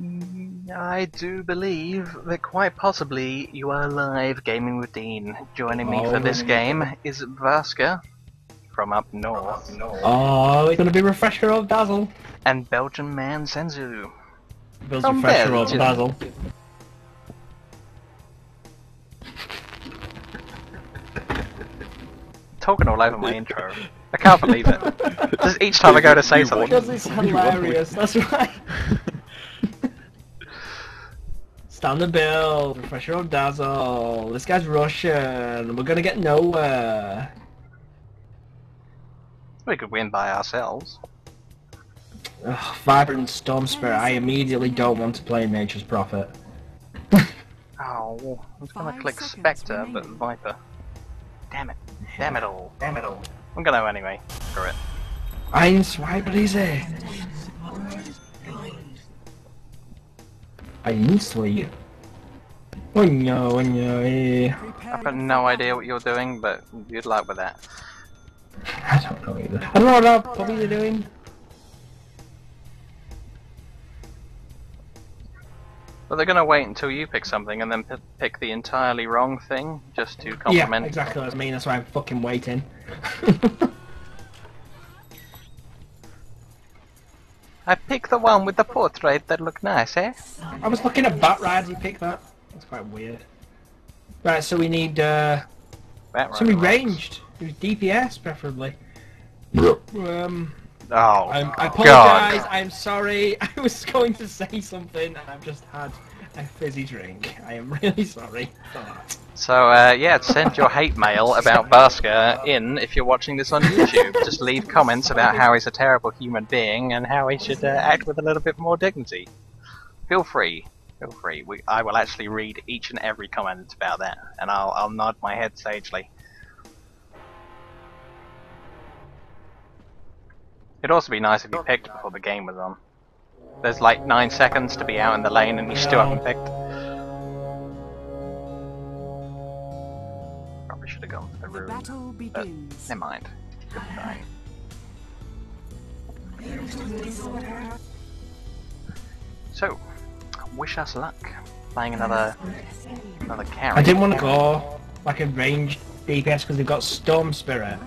Mm, I do believe that quite possibly you are live gaming with Dean. Joining me for this Oh. game is Varska from up north Oh, it's gonna be Refresher of Dazzle. and Belgian man Senzu. Builds From Refresher of Belgium. Dazzle. Talking all over my intro. I can't believe it. Just each time I go to say something. Because it's hilarious, that's right. Standard build, Refresher of Dazzle. This guy's Russian. We're gonna get nowhere. We could win by ourselves. Ugh, Vibrant Storm Spirit. I immediately don't want to play Nature's Prophet. Oh, I was gonna Five click seconds Spectre, but. Viper. Damn it. Damn it all. Damn it all. I'm gonna anyway. Screw it. Eins, zwei, Brise. Eins, zwei. Oh no, oh no, eh. I've got no idea what you're doing, but good luck with that. I don't know either. I don't know what our puppies are doing. But they're gonna wait until you pick something and then p- pick the entirely wrong thing just to compliment. Yeah, exactly what I mean. That's why I'm fucking waiting. I picked the one with the portrait that looked nice, eh? I was looking at Bat Rider. You picked that. That's quite weird. Right, so we need uh, That somebody right. ranged. Who's DPS, preferably. Um, Oh, I'm, I God. apologize. I'm sorry. I was going to say something, and I've just had a fizzy drink. I am really sorry for that. So, uh, yeah, send your hate mail about Basker in if you're watching this on YouTube. Just leave comments about how he's a terrible human being and how he should uh, act with a little bit more dignity. Feel free. Feel free. We, I will actually read each and every comment about that, and I'll, I'll nod my head sagely. It'd also be nice if you picked before the game was on. There's like nine seconds to be out in the lane and you still haven't picked. Should have gone for the The room. battle But begins. never mind. Good try. So, wish us luck. Playing another another carry. I didn't want to go like a ranged DPS because they've got Storm Spirit.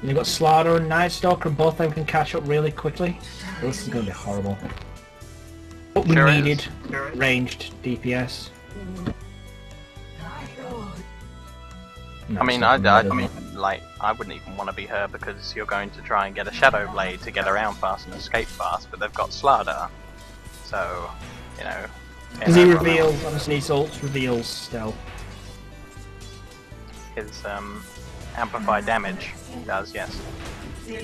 And they've got Slardar and Night Stalker, and both of them can catch up really quickly. This is going to be horrible. But we Sure is. needed ranged DPS. No, I mean, I, I, I mean, like, I wouldn't even want to be her because you're going to try and get a Shadow Blade to get around fast and escape fast, but they've got Slardar. So, you know. Because he you know, reveals, obviously his ult reveals still. His um, amplified damage does, yes. I'm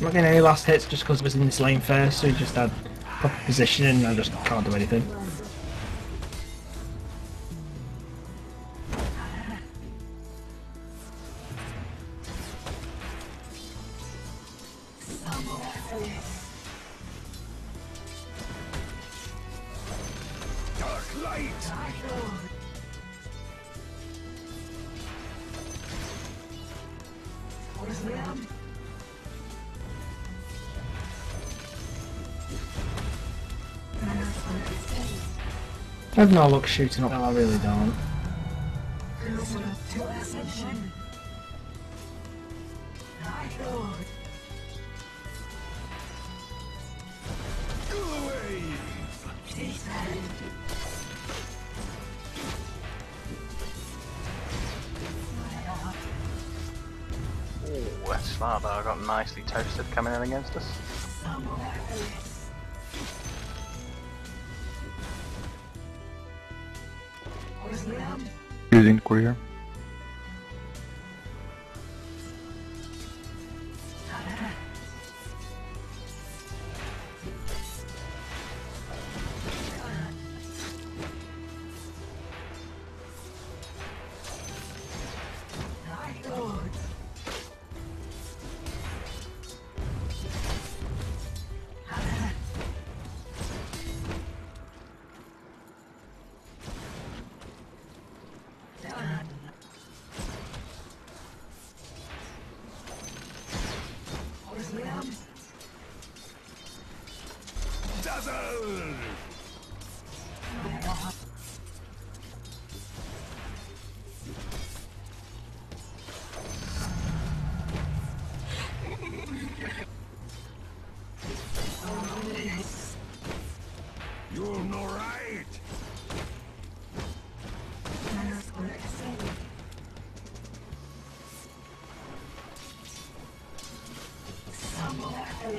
not getting any last hits just because I was in this lane first, so he just had proper positioning and I just can't do anything. I have no luck shooting up. No, I really don't. Ooh, that Slardar got nicely toasted coming in against us. Using courier. Okay,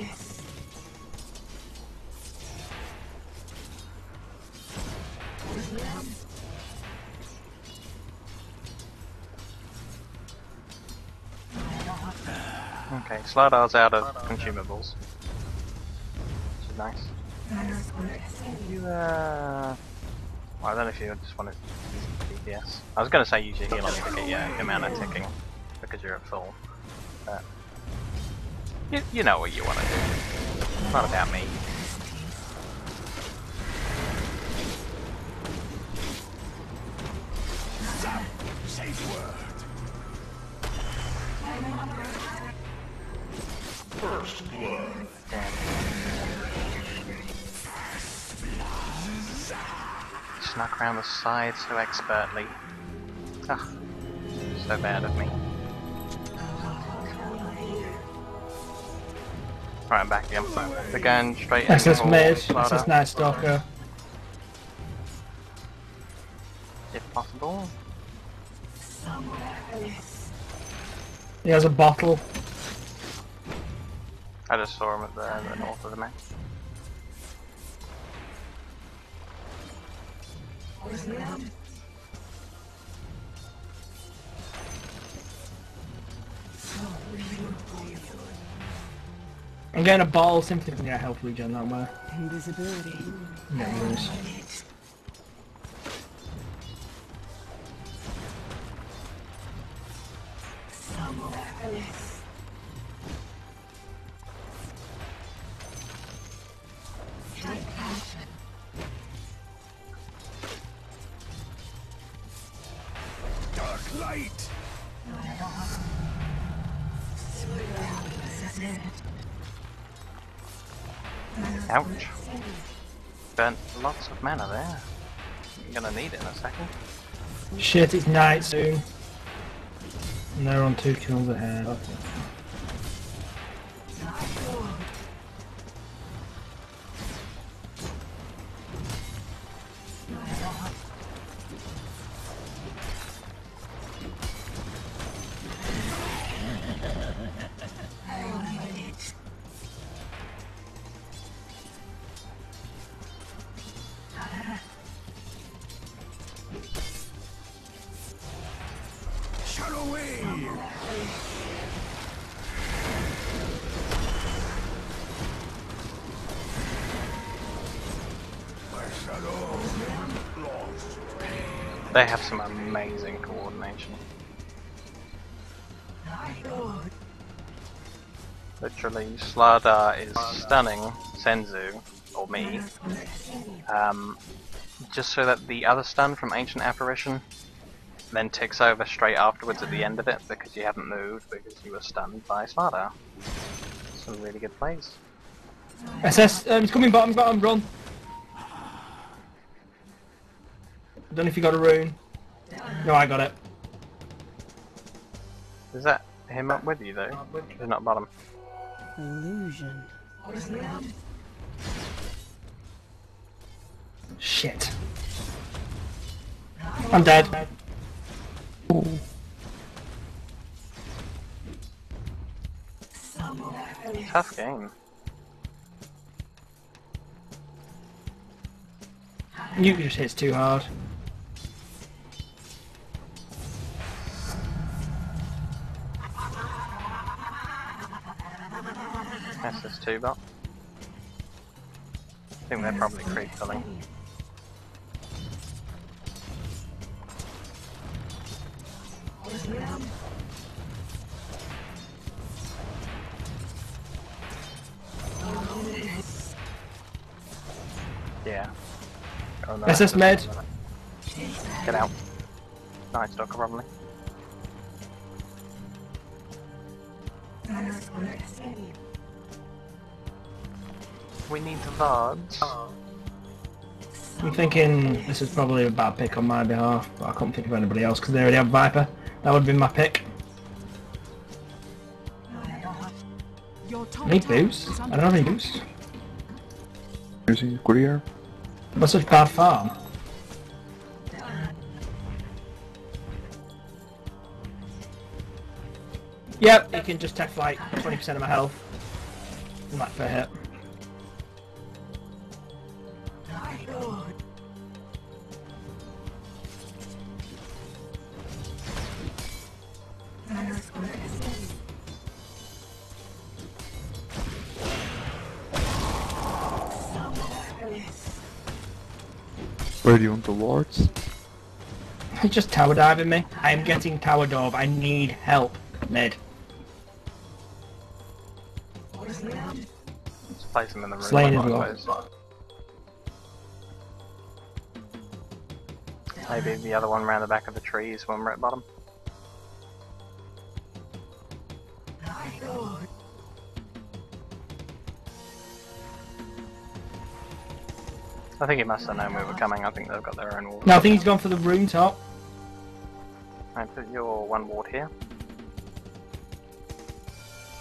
Slardar's out of consumables. Which is nice. You, uh... Well, I don't know if you just want to use DPS. I was going to say use your heal on you your, your mana ticking, because you're at full. But... You, you know what you want to do. It's not about me. First blood. Snuck around the side so expertly. Ah, so bad of me. Right, I'm back again. They're going straight in. SS for mid, Slardar, SS Night Stalker. If possible. He has a bottle. I just saw him at the, the north of the map. I'm getting a ball simply to get health regen that way. Invisibility. Yeah, there is. Dark light. Ouch. Burnt lots of mana there. You're gonna need it in a second. Shit, it's night soon. And they're on two kills ahead. Slardar is stunning Senzu, or me, um, just so that the other stun from Ancient Apparition then ticks over straight afterwards at the end of it because you haven't moved because you were stunned by Slardar. Some really good plays. SS, um, it's coming bottom, bottom, run. I don't know if you got a rune. No, I got it. Is that him up with you though? He's not bottom. Illusion. Shit. I'm dead. Tough game. You just hits too hard. SS2 bot. I think they're probably creep filling. Yeah. Oh, no, SS med. Get out. Nice, Stalker probably. We need the VODs. I'm thinking this is probably a bad pick on my behalf, but I can't think of anybody else because they already have Viper. That would have been my pick. Your top I need tower boost. I don't have any attack. boost. Using courier. What's such bad farm? Yep, you can just take like 20% of my health. Like for a hit. Where do you want the wards? He's just tower diving me. I am getting tower dove. I need help, Ned. Let's place them in the room. Slain I as well. Maybe the other one around the back of the trees when we're at bottom. I think he must have known we were coming. I think they've got their own wall. No, I think he's gone for the room top. I put your one ward here.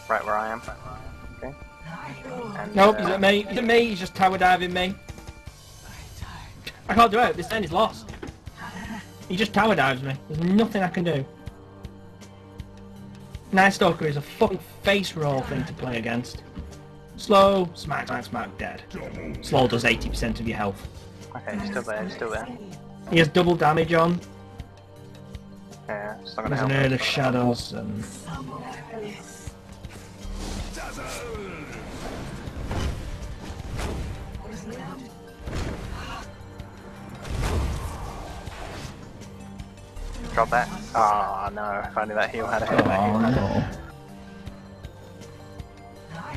Right where I am. Okay. And, Nope, uh, he's at me. He's at me. He's just tower diving me. I can't do it. This end is lost. He just tower dives me. There's nothing I can do. Night Stalker is a fucking face roll thing to play against. Slow, smack, smack, smack, dead. Slow does 80% of your health. Okay, he's still there, he's still there. He has double damage on. Yeah, it's not gonna There's an help. Earl of Shadows and... Drop that. Ah no, if only that heal had a hit Oh no.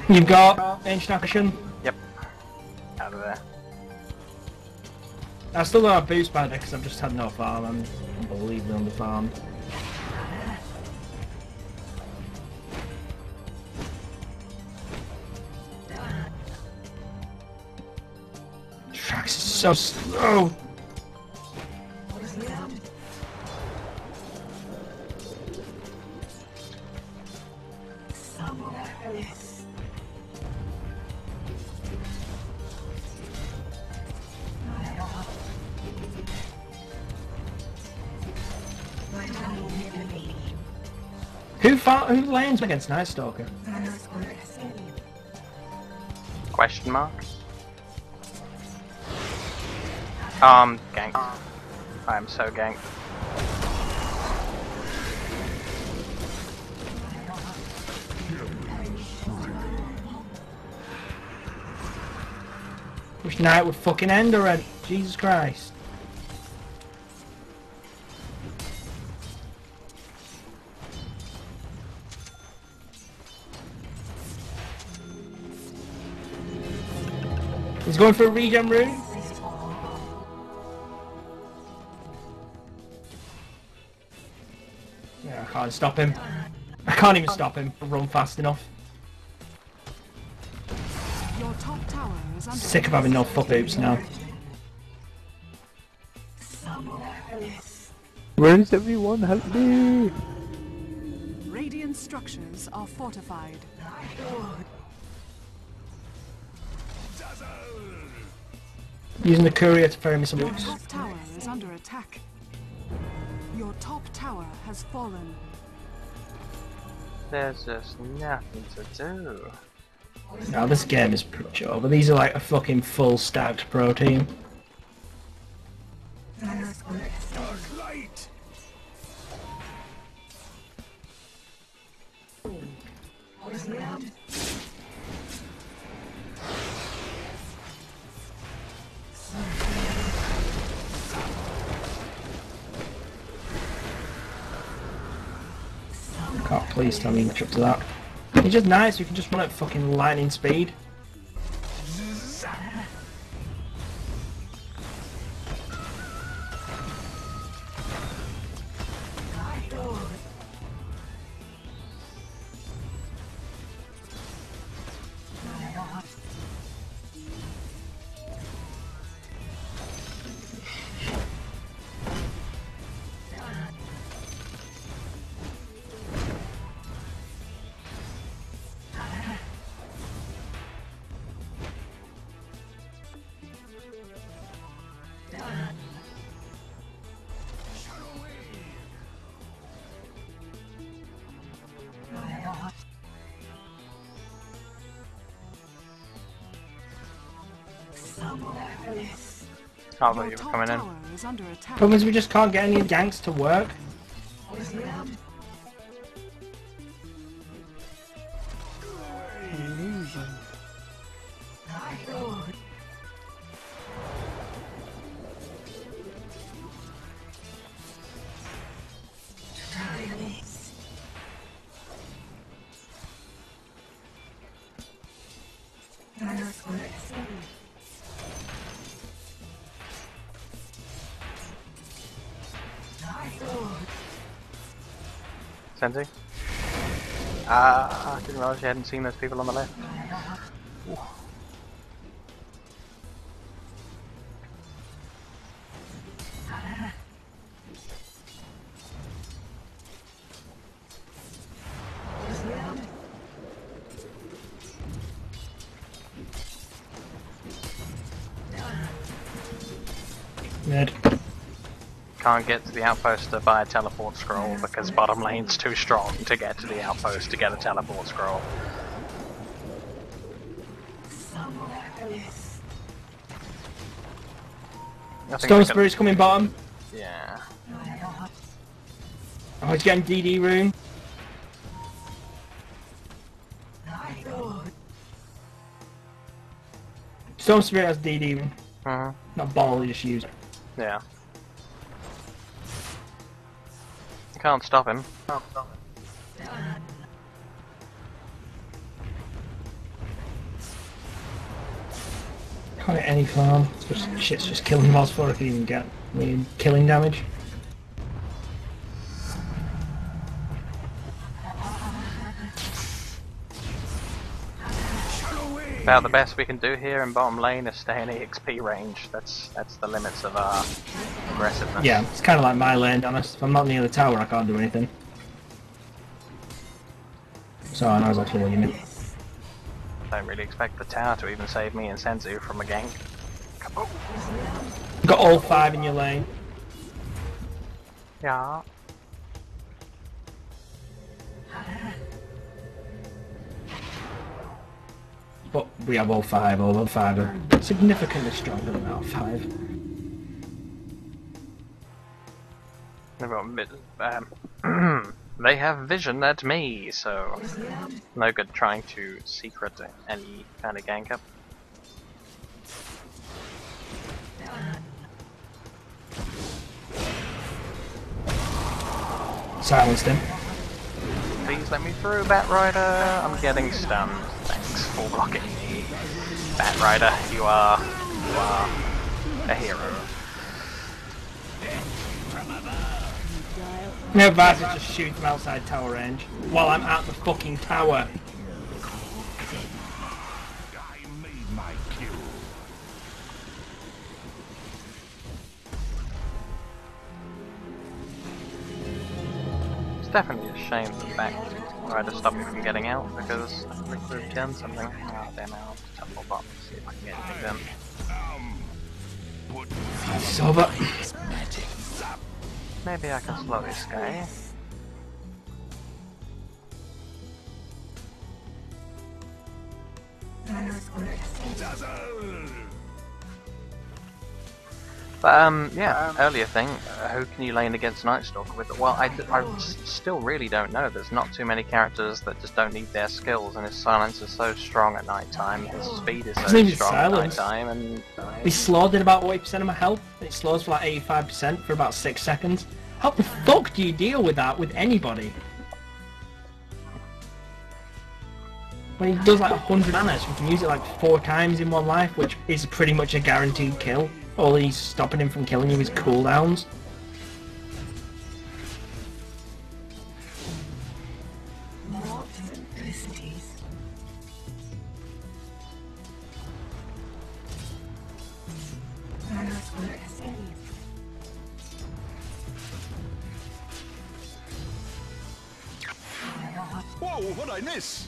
You've got ancient action. Yep. Out of there. I still don't have boost by because I've just had no farm. I'm unbelievably on the farm. Trax is so slow. Who fought, who lands against Night Stalker? Question mark? Um, ganked. I am so ganked. Wish night would fucking end already. Jesus Christ. Going for a regen room. Yeah, I can't stop him. I can't even stop him. Run fast enough. Your top tower is under Sick of having no foot boots now. Where is everyone? Help me! Radiant structures are fortified. Using the courier to ferry me some Your top tower is under attack. Your top tower has fallen. There's just nothing to do. Now this game is pretty over. These are like a fucking full stacked pro team. Can't please tell me much up to that. It's just nice, you can just run at fucking lightning speed. But Your you were coming in. tower is under attack. Problem is we just can't get any ganks to work. Sensi? Ah, I didn't realise you hadn't seen those people on the left. Mid. Can't get to the outpost to buy a teleport scroll because bottom lane's too strong to get to the outpost to get a teleport scroll. I think Storm we can- Spirit's coming bottom. Yeah. Oh, he's getting DD rune. Storm Spirit has DD rune. hmm Not ball, he just used. Yeah. You can't stop him. Can't hit any farm. It's just, shit's just killing Moz for if you even get any killing damage. About the best we can do here in bottom lane is stay in EXP range. That's that's the limits of our aggressiveness. Yeah, it's kind of like my lane, honest. If I'm not near the tower, I can't do anything. So I know exactly what you mean. I don't really expect the tower to even save me and Senzu from a gank. Kaboom. Got all five in your lane. Yeah. But we have all five, all five are significantly stronger than our five. Um, they have vision at me, so no good trying to secret any kind of gank up. Silenced him. Please let me through, Bat Rider. I'm getting stunned. Thanks for blocking me. Bat Rider, you are you are a hero. No, Vaz is just shooting from outside tower range while I'm at the fucking tower. I made my kill. It's definitely a shame that Bat to stop me from getting out because I think we've done something. Oh damn it, I'll just temple bot and see if I can get anything done. Um, put It's over. Maybe I can slow this guy. But um, yeah, earlier thing, uh, who can you lane against Night Stalker with? Well, I, I s- still really don't know. There's not too many characters that just don't need their skills, and his silence is so strong at night time. His speed is so not even strong at night time, and We slowed at about 80% of my health. It slows for like 85% for about 6 seconds. How the fuck do you deal with that with anybody? When he does like 100 mana, so you can use it like 4 times in one life, which is pretty much a guaranteed kill. All he's stopping him from killing you is cooldowns. Whoa, what'd I miss?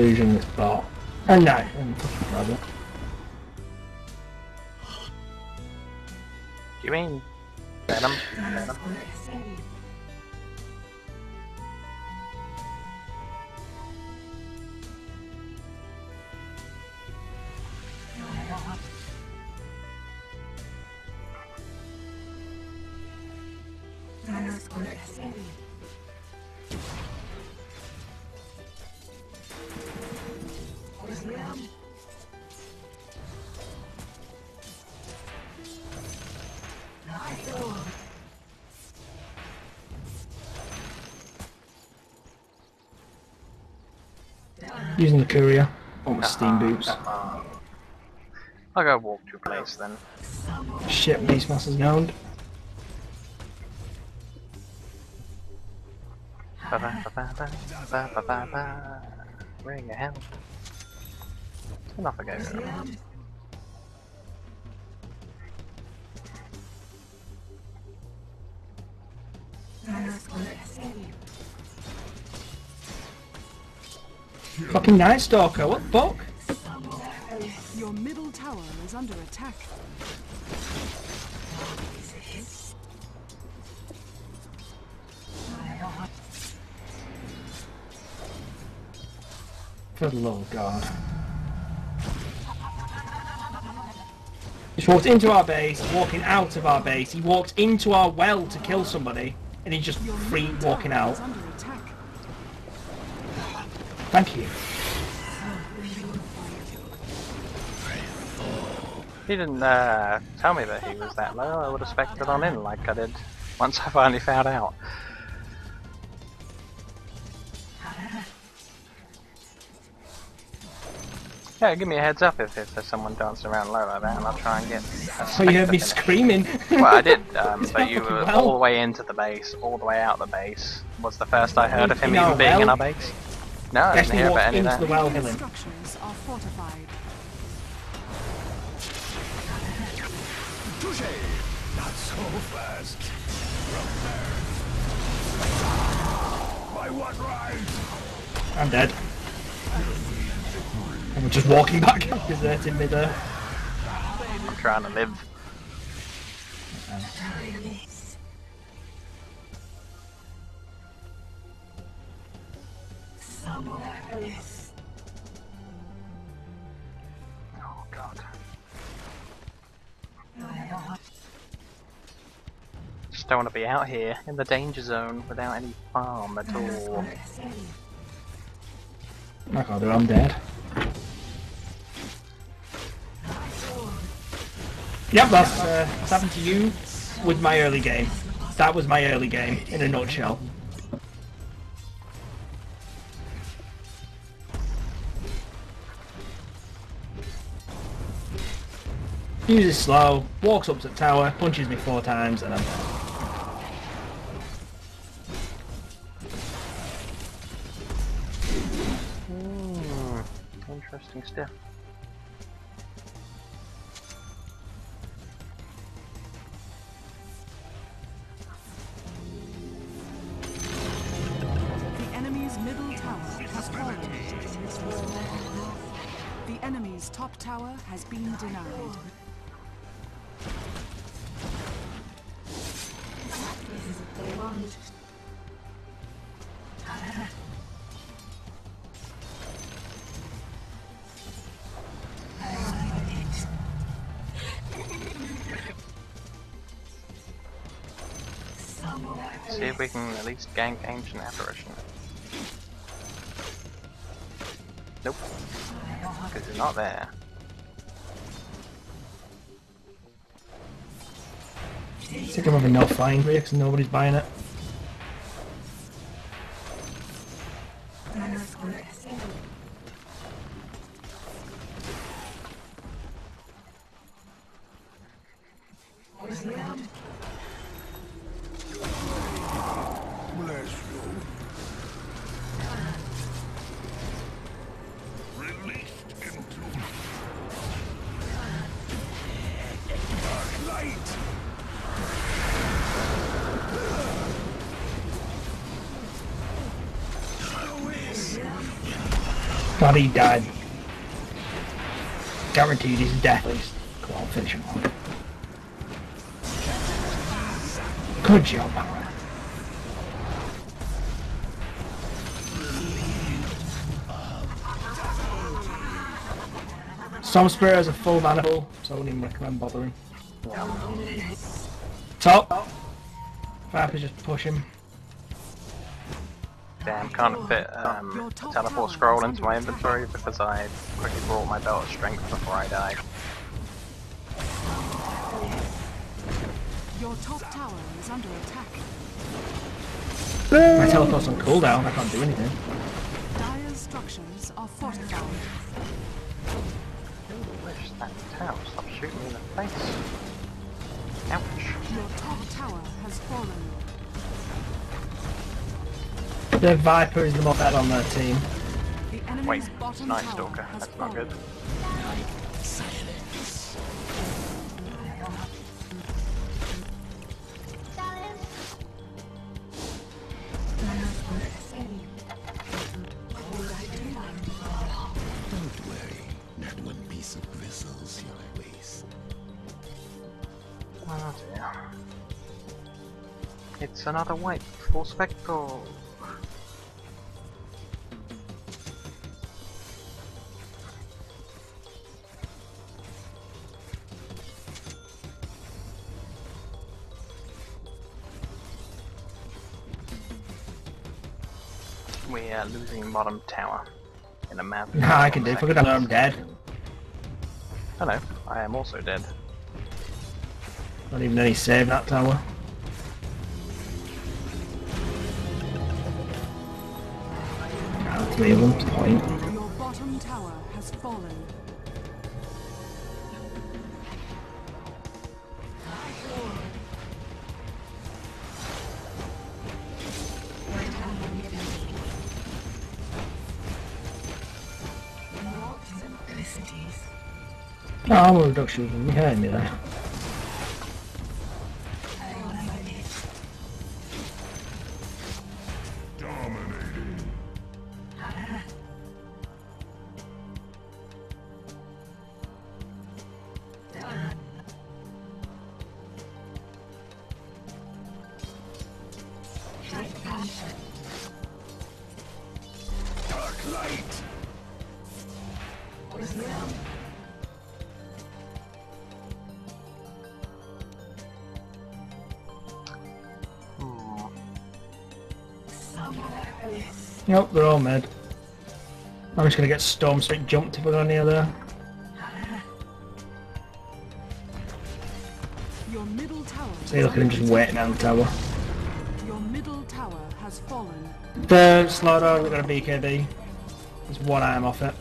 illusion as well. And no, using the courier on the uh steam boots. Uh I'll go walk to your place then. Shit, Beastmaster's known. Ba -ba -ba Ring a hand. Enough ago. Fucking Night Stalker, what the fuck? Your middle tower is under attack. Love of God. He walked into our base, walking out of our base. He walked into our well to kill somebody, and he's just free walking out. Is under attack. Thank you. He didn't uh, tell me that he was that low. I would have spected on in like I did once I finally found out. Yeah, give me a heads up if, if there's someone dancing around low like that, and I'll try and get. Oh, you heard me screaming. Well, I did, um, but you were well. all the way into the base, all the way out the base. Was the first I heard of him In even being in well? our base? No, I Guess didn't he hear about any of that. the well Your killing. structures are fortified. Touche! Not so fast. By what right? I'm dead. I'm just walking back, deserting me there. I'm trying to live. Uh-huh. Oh god. Just don't want to be out here in the danger zone without any farm at all. My god, I'm dead. Yep, that's uh, happened to you with my early game. That was my early game, in a nutshell. Uses slow, walks up to the tower, punches me four times, and I'm at least gank Ancient Apparition. Nope. Because it's not there. I think I'm having no flying because nobody's buying it. Glad he died. Guaranteed he's death at least. Come on, finish him off. Good job, Barra. Storm Spirit has a full mana so I wouldn't even recommend bothering. Top! Viper just push him. Damn, can't fit um, a teleport scroll into my inventory because I quickly brought my belt of strength before I died. Your top tower is under attack. My teleport's on cooldown, I can't do anything. Dire's structures are fortified. Wish that tower stop shooting me in the face. Ouch. Your top tower has fallen. The Viper is the more bet on their team. The Wait, bottom Night Stalker. has That's not good. Ah, Don't worry, not one piece of bristles your waist. Oh dear. It's another white for spectacle. We are losing bottom tower in a map. Nah, I can do. Fuck it, I know I'm dead. Hello, I am also dead. Not even any save that tower. Ah, three of them, to point. Oh, armor reduction, you heard me Yep, they're all mid. I'm just gonna get Storm Straight jumped if we're on near there. Your middle tower. See, look at him just waiting on the tower. Your middle tower has fallen. The Slardar, we've got a BKB. There's one item off it.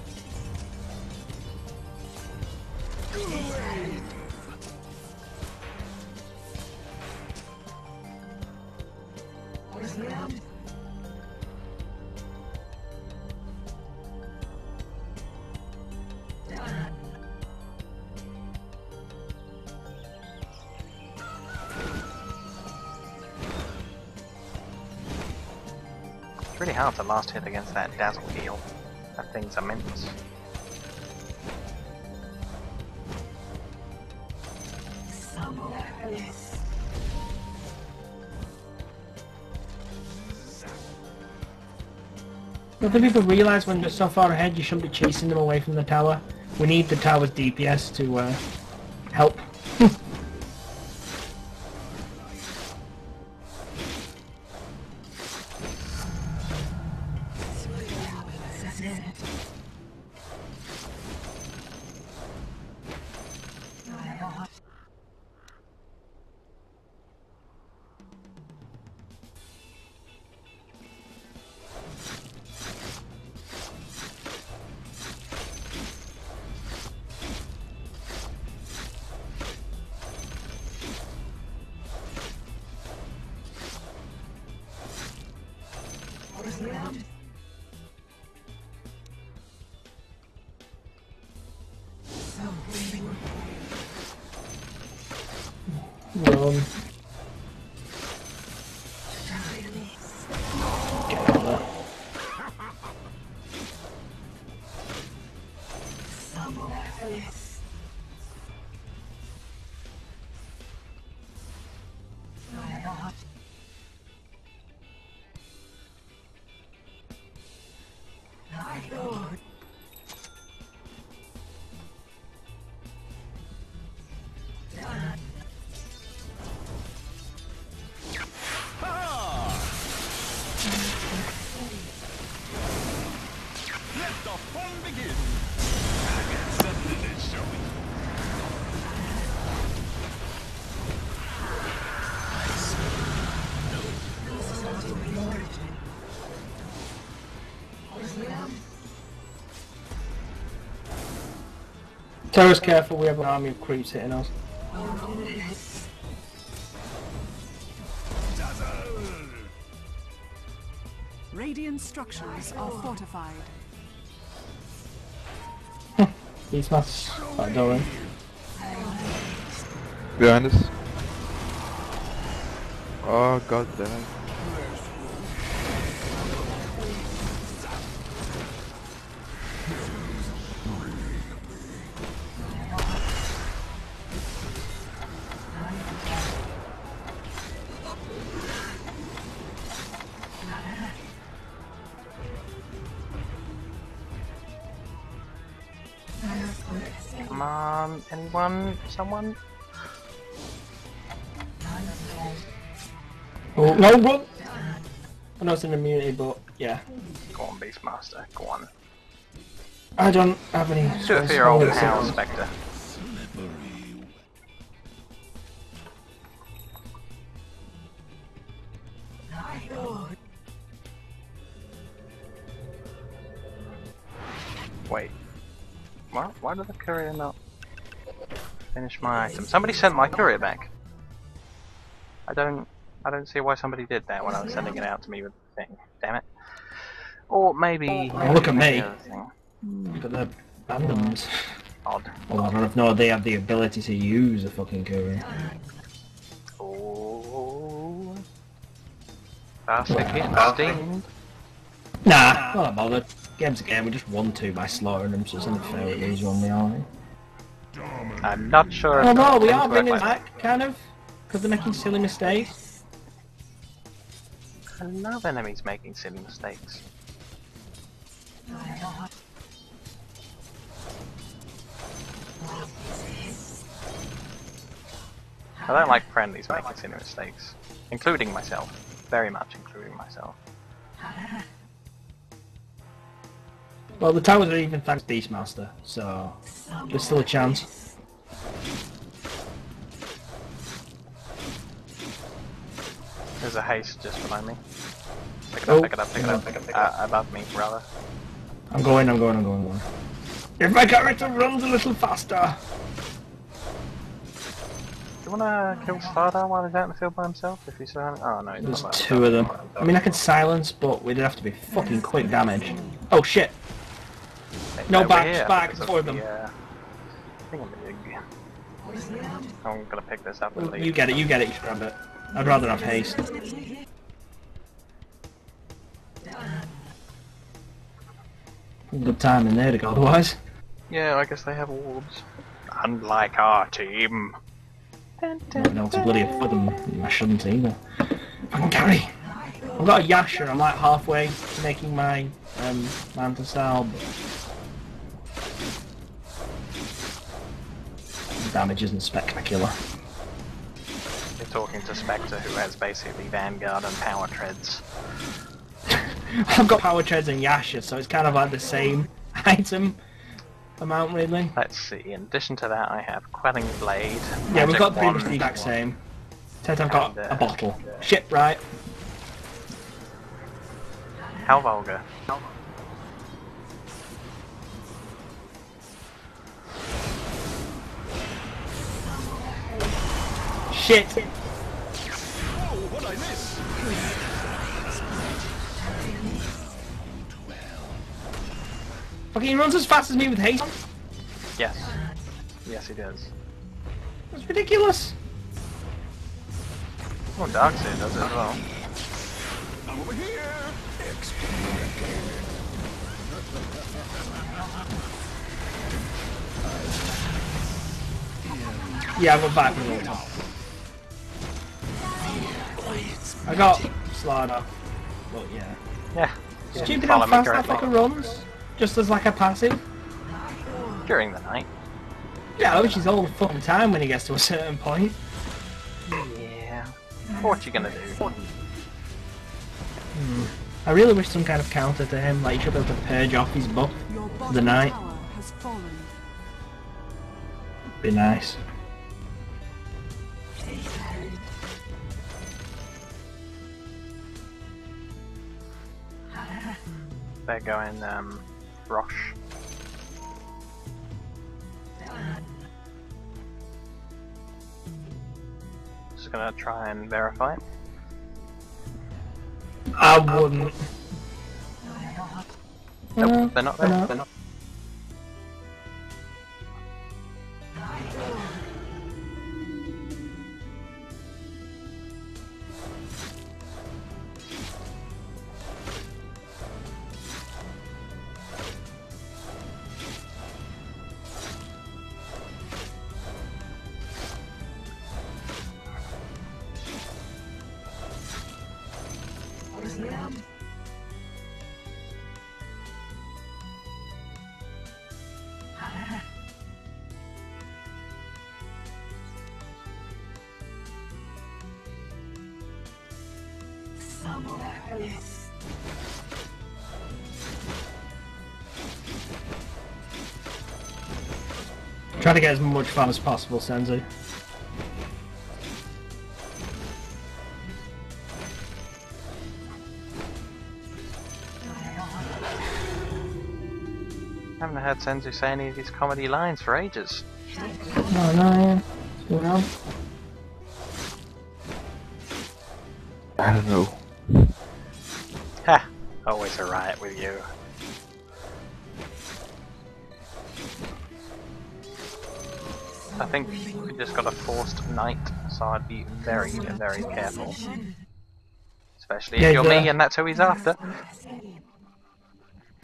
Really hard to last hit against that dazzle heal. That thing's immense. I think people realise when they're so far ahead you shouldn't be chasing them away from the tower. We need the tower's DPS to uh, Terra's careful, we have an army of creeps hitting us. Radiant structures are fortified. He's not that door Behind us. Oh god damn Someone? Oh, no, run! I know it's an immunity, but yeah. Go on, Beastmaster. Go on. I don't have any. Do it for your old pal, Spectre. Wait. What? Why did the courier not finish my item? Somebody sent my courier back. I don't. I don't see why somebody did that when I was sending it out to me with the thing. Damn it. Or maybe. Oh, look at me. the other thing. But they're randoms. Odd. Well, I don't know if they have the ability to use a fucking courier. Oh. Basket getting steamed. Nah, not bothered. Game's a game, we just won two by slaughtering them, so it's only fair we lose one the army. I'm not sure. Oh no, we are bringing back, kind of. Because they're making silly mistakes. I love enemies making silly mistakes. I don't like friendlies making silly mistakes, including myself. Very much including myself. Well, the towers are even thanks to Beastmaster, so there's still a chance. There's a haste just behind me. Pick it Oh. up, pick it up, pick it up, pick it up, pick it up. Uh, above me, rather. I'm going, I'm going, I'm going, I'm going. If my character runs a little faster! Do you wanna kill Slardar while he's out in the field by himself? If he's surrounded? Oh no, he's There's not two of them. I mean, I can silence, but we'd have to be fucking quick damage. Oh shit! No, back, here, back, for the, them. uh, thingamajig. I'm gonna pick this up and leave. You get it, you get it, you grab it. I'd rather have haste. Good time in there to go otherwise. Yeah, I guess they have orbs. Unlike our team. Know to bloody afford them. I shouldn't either. Fucking carry! I've got a Yasha, I'm like halfway making my um, Manta style, but... damage isn't spectacular. You're talking to Spectre, who has basically Vanguard and Power Treads. I've got Power Treads and Yasha, so it's kind of like the same item amount, really. Let's see, in addition to that, I have Quelling Blade. Yeah, we've got pretty much the exact same. Except I've got And, uh, a bottle. Shit, right. How vulgar. Shit! Fucking he runs as fast as me with haste. Yes. Yes, he does. That's ridiculous. Well, Dark Seer does it as well. Yeah, I got back with all top. I got Slardar. But yeah. Yeah. you Stupid how fast that correctly. fucker runs. Just as like a passive. During the night. Yeah, which is all the fucking time when he gets to a certain point. Yeah. What you gonna do? Hmm. I really wish some kind of counter to him, like he should be able to purge off his buff. Your The night. tower has fallen. Be nice. they're going um, Rosh. Just gonna try and verify it. I wouldn't. Nope, they're not there. They're not. Try to get as much fun as possible, Senzu. haven't heard Senzu say any of these comedy lines for ages. Oh no, yeah. What's going on? I don't know. Ha! Always a riot with you. Think we just got a forced knight, so I'd be very, very careful. Especially Yeah, if you're me and that's who he's after.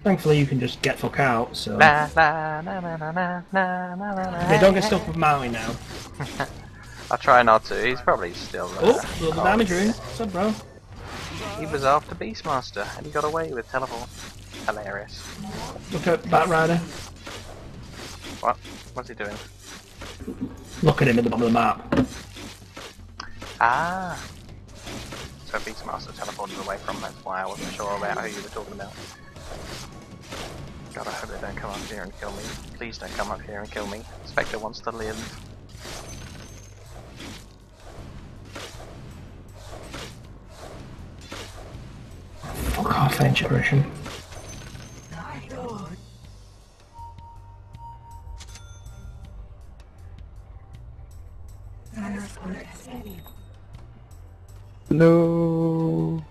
Thankfully, you can just get fuck out. So. Na na na na na na na Okay, don't get stuck with Maui now. I'll try not to, he's probably still there. Oh, little damage oh, rune. What's up, bro? He was after Beastmaster and he got away with teleport. Hilarious. Look at Bat Rider. What? What's he doing? Look at him at the bottom of the map. Ah! So Beastmaster teleported away from that's why I wasn't sure about who you were talking about. God, I hope they don't come up here and kill me. Please don't come up here and kill me. Spectre wants to live. Fuck off, ancient Russian. No.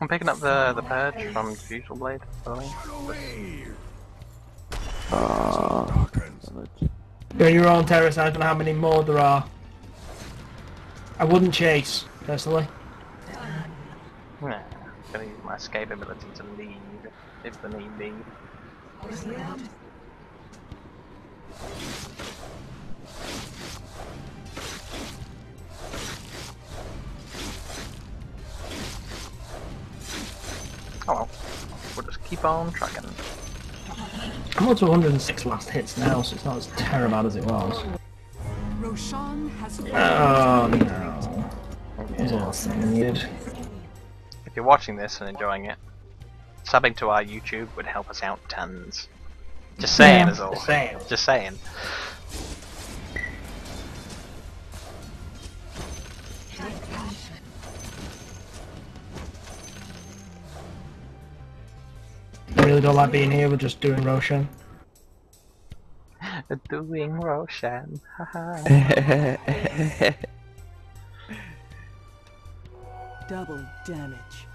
I'm picking up the the purge from Diffusal Blade, by the way. Ah. Go your own terrace, I don't know how many more there are. I wouldn't chase, personally. Nah, gonna use my escape ability to leave if the need be. Oh well, we'll just keep on trucking. I'm up to 106 last hits now, so it's not as terrible as it was. Roshan has Oh no. It was all needed. If you're watching this and enjoying it, subbing to our YouTube would help us out tons. Just saying, Yeah, is all. just saying. Just saying. Don't like being here, we're just doing Roshan. Doing Roshan. double damage.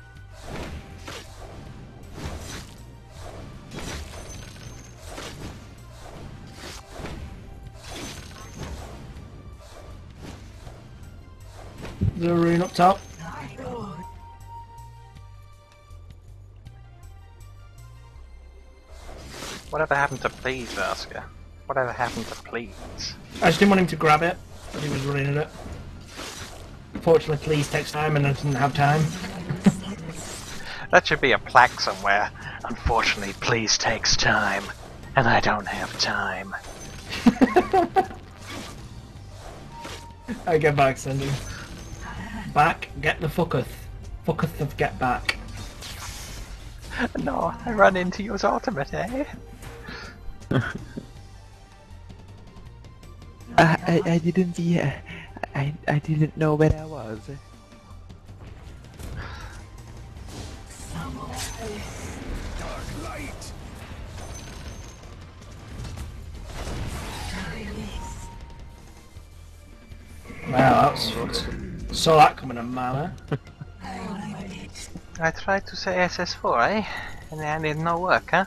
The rune up top. Whatever happened to please, Varska? Whatever happened to please? I just didn't want him to grab it, but he was running at it. Unfortunately, please takes time and I didn't have time. That should be a plaque somewhere. Unfortunately, please takes time, and I don't have time. I get back, Cindy. Back, get the fucketh. Fucketh of get back. No, I run into your ultimate, eh? I, I, I didn't see. I, I, I didn't know where I was. Wow, that's fucked. Saw that coming a mile, eh? I tried to say SS4, eh? And it did not work, huh?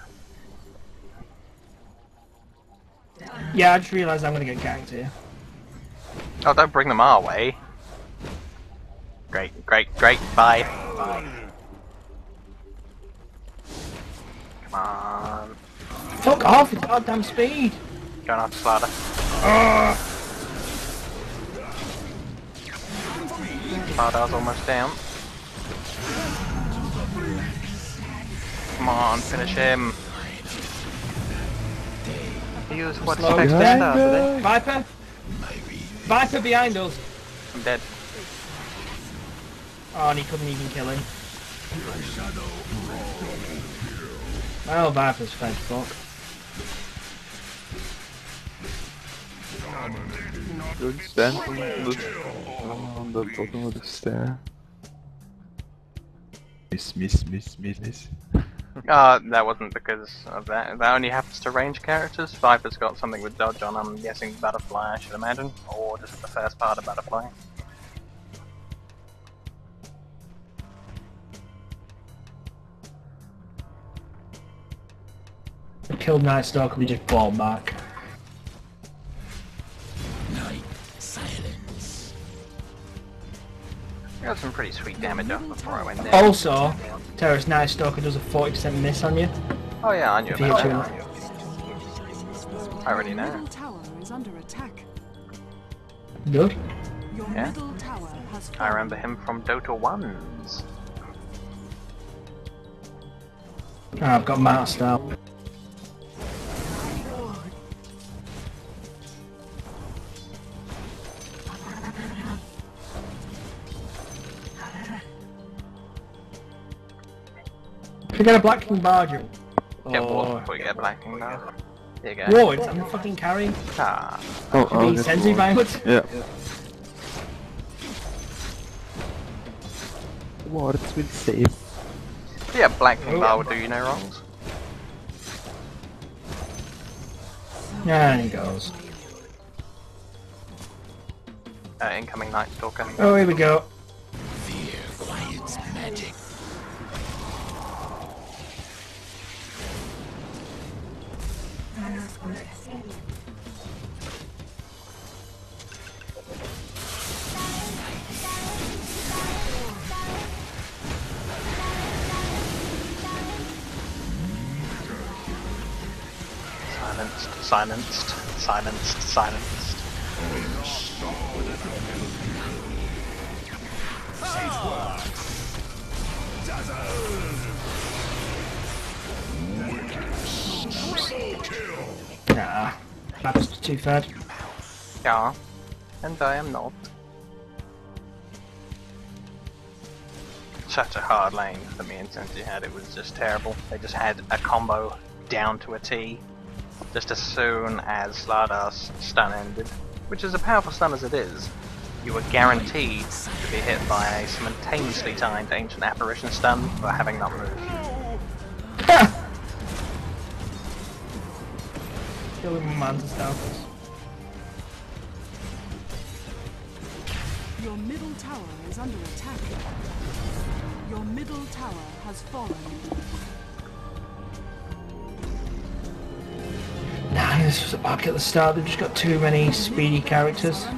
Yeah, I just realised I'm gonna get ganked here. Oh, don't bring them our way. Great, great, great, bye. Come on. Fuck off, with goddamn speed! Going after Slardar. Slardar's almost down. Come on, finish him. Use what's Slow next down. after this. Viper! Viper behind us! I'm dead. Oh, and he couldn't even kill him. Well, Viper's fed fuck. Good stand on the, on the bottom of the stair. Miss, miss, miss, miss, miss. Uh, that wasn't because of that. That only happens to range characters. Viper's got something with dodge on, I'm guessing Butterfly, I should imagine. Or just the first part of Butterfly. Killed Night Stalker, we just bought back. I got some pretty sweet damage off before I went down. Also, Terrorist Night Stalker does a 40% miss on you. Oh yeah, I knew If you about that. you. I already know. middle tower is under attack. Good. Yeah. middle tower has I remember him from Dota 1s. Ah, I've got Master out. If you get a Black King Barger. Get Oh. water before you get Black King now. There you go. Whoa, it's, I'm fucking carrying. Ah, Oh, Be I'll get sensitive one. backwards. Yeah. Wards will save. yeah, Black King Bar would do you no wrongs. And he goes. Uh, incoming Night Stalker. Oh, here we go. Silenced. Nah. That's too fed. Yeah, and I am not. Such a hard lane that me and Sensi had, it was just terrible. They just had a combo down to a T, just as soon as Slardar's stun ended, which is a powerful stun as it is. You were guaranteed to be hit by a simultaneously timed Ancient Apparition stun for having not moved. Killing my man's stalkers. Your middle tower is under attack. Your middle tower has fallen. This was a the start. They've just got too many speedy characters.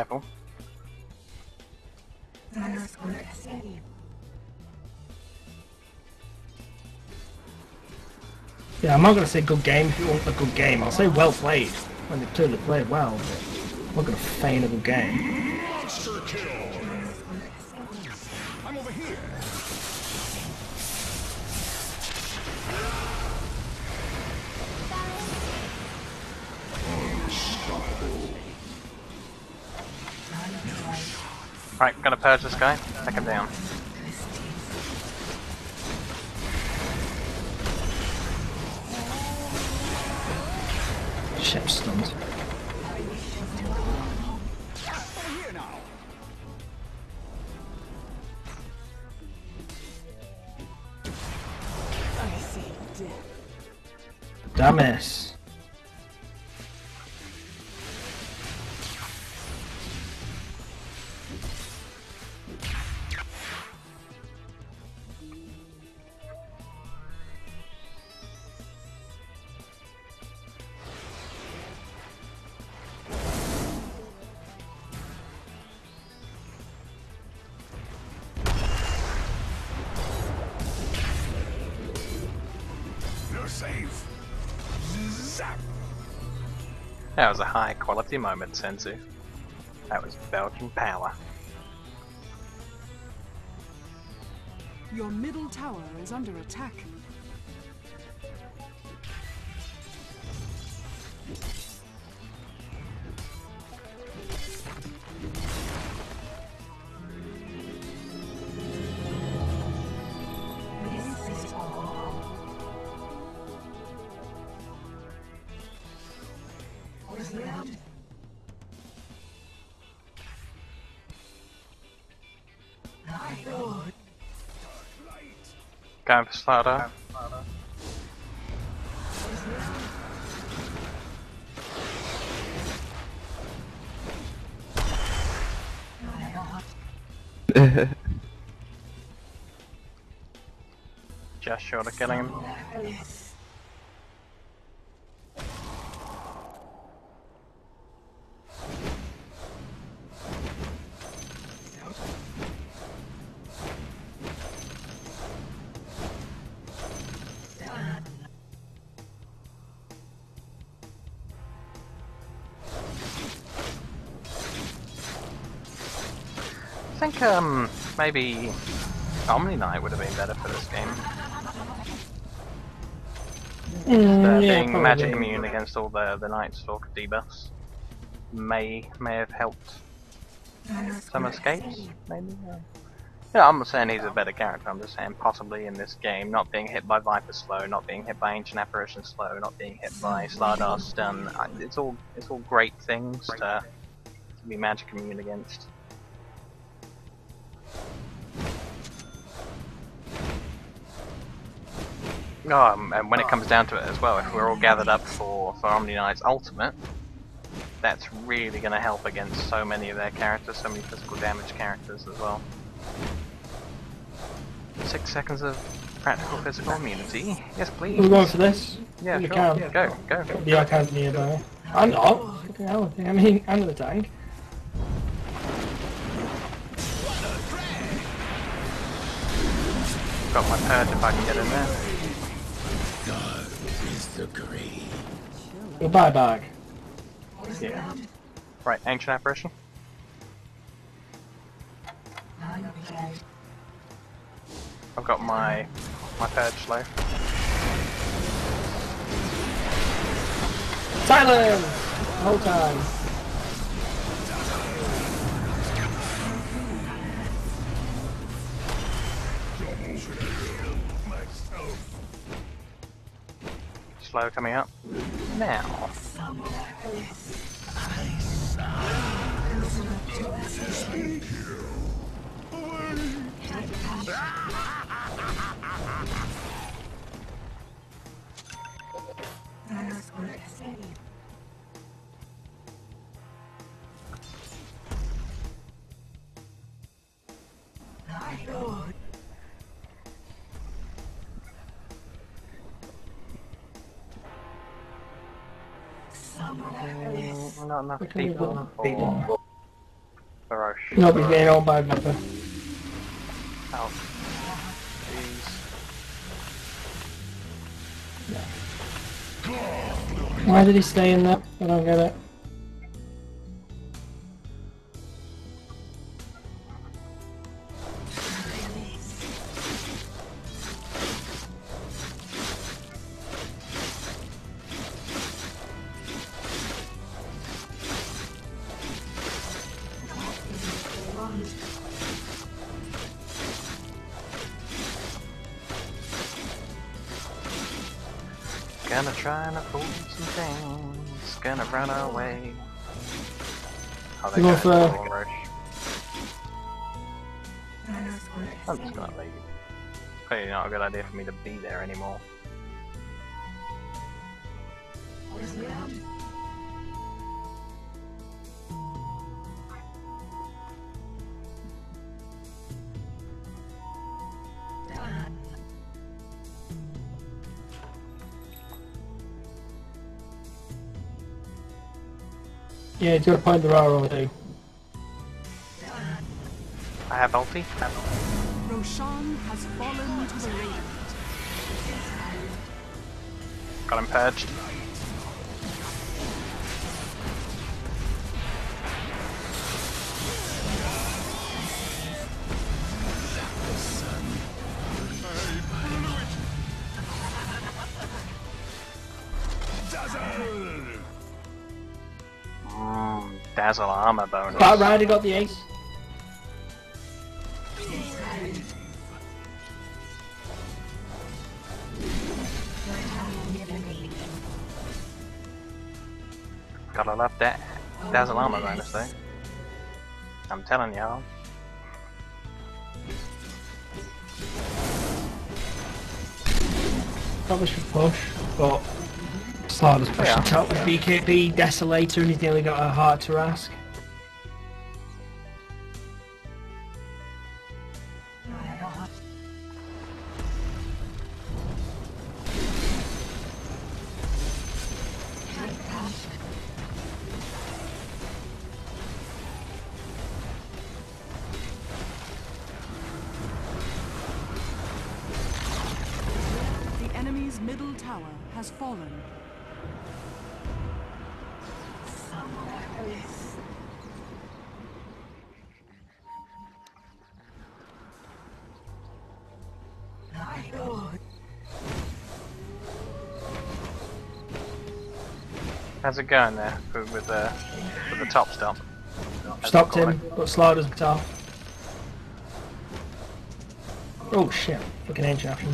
Careful. Yeah, I'm not going to say good game if you want a good game. I'll say well played when they clearly played well, but I'm not going to feign a good game. Right, gonna purge this guy. Take him down. A high quality moment, Senzu. That was Belgian power. Your middle tower is under attack. Going for Slardar. Just short of killing him. Think um maybe Omniknight would have been better for this game. Uh, Mm, yeah, being magic immune against all the the Night Stalker debuffs may may have helped some escapes. Maybe. Yeah. Yeah, I'm not saying he's a better character. I'm just saying possibly in this game, not being hit by Viper slow, not being hit by Ancient Apparition slow, not being hit by Slardar stun. It's all it's all great things to, to be magic immune against. Oh, um, and when it comes down to it as well, if we're all gathered up for, for Omniknight's ultimate, that's really going to help against so many of their characters, so many physical damage characters as well. Six seconds of practical physical immunity. Yes, please. We're going for this. Yeah, You sure. can. Go, go. The archive's nearby. I'm not. Fucking hell. I mean, I'm in the tank. Got my purge if I can get in there. God is the grave. Goodbye, bag. Yeah. Right, ancient apparition. I've got my my purge slow. Silence! The whole time. slow coming up. Now. Not enough Which one you people want? for People. Barosh. No, he's getting owned by Viper. Oh. Jeez. Why did he stay in that? I don't get it. Gonna try and fool some things. Gonna run away. Oh, they You got for- a rush. I'm just gonna leave. Probably not a good idea for me to be there anymore. Yeah, he's got to point the rower over too. I have ulti. Roshan has fallen to the Radiant. Got him purged. Mm, dazzle armor bonus. Bat Rider got the ace. Gotta love that dazzle armor bonus though. I'm telling y'all. Probably should push, but Slardar's pushing Yeah. top with BKB, Desolator, and he's nearly got a heart to ask. The enemy's middle tower has fallen. How's it going there with, with the with the top stop? Stopped him, but Slardar's top. Oh shit, fucking ancient action.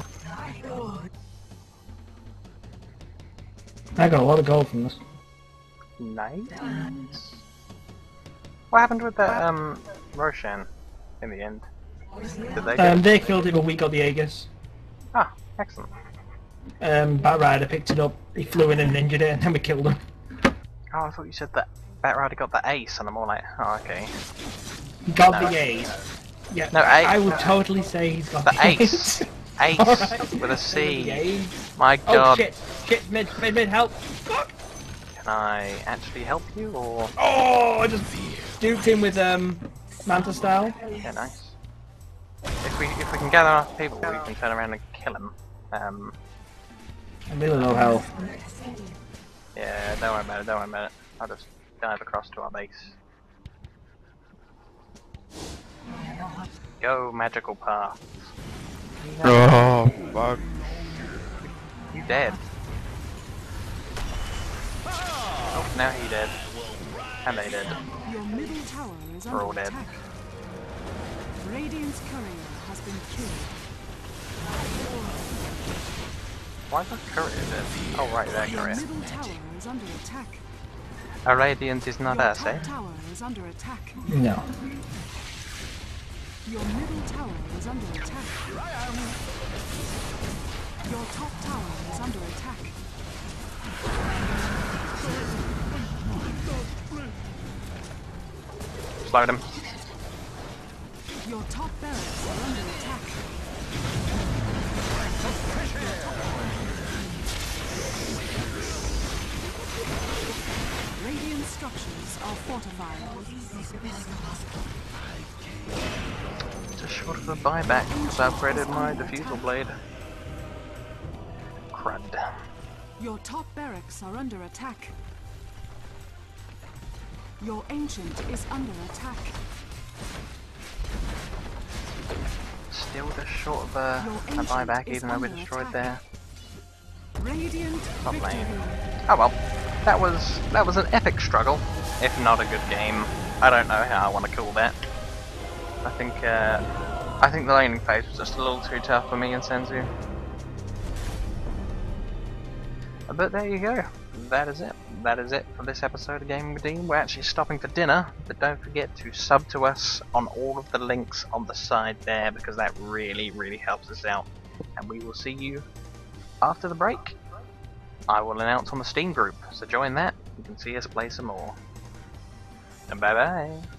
I got a lot of gold from this. Nice. What happened with that um Roshan in the end? Did they Um, they killed him, but we got the Aegis. Ah, excellent. Um, Bat Rider picked it up, he flew in and injured it, and then we killed him. Oh, I thought you said that Batrider got the ace, and I'm all like, oh, okay. He got No. the ace. Yeah, No, ace. I would totally say he's got The the ace. Ace Alright. with a C. Ace. My Oh god. shit, shit, mid, mid, mid, help! Fuck! Can I actually help you, or Oh, I just duped him with um, Manta style. yeah, nice. If we if we can gather enough people, we can turn around and kill him. Um, I'm really low health. Yeah, don't worry about it. Don't worry about it. I'll just dive across to our base. Go magical path. Oh, fuck. You dead. Oh, now he dead. And they dead. Your middle tower is We're all dead. attack. Radiant's courier has been killed. Why the courier dead? Oh right, that Your courier. middle tower is under attack. A radiant is not Your us, top eh? tower is under attack. No. Your middle tower is under attack. Your top tower is under attack. Slowed him. Your top barracks are under attack. Radiant structures are fortified. Just short of a buyback because I upgraded my diffusal blade. Crud. Your top barracks are under attack. Your ancient is under attack. Still just short of uh, a, a buyback even though we destroyed attack. there. Radiant Top lane. Oh well, that was that was an epic struggle, if not a good game. I don't know how I want to call that. I think uh, I think the laning phase was just a little too tough for me and Senzu. But there you go. That is it. That is it for this episode of Gaming with Dean. We're actually stopping for dinner, but don't forget to sub to us on all of the links on the side there because that really, really helps us out. And we will see you after the break. I will announce on the Steam group, so join that. You can see us play some more. And bye bye.